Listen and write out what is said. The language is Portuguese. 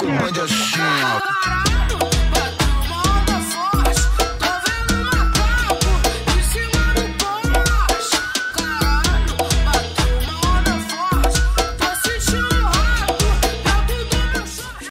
com o assim, ó.